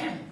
Amen.